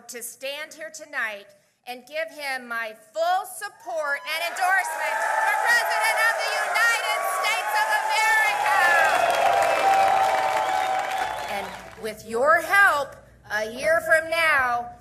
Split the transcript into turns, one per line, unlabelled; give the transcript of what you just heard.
to stand here tonight and give him my full support and endorsement for President of the United States of America. And with your help, a year from now,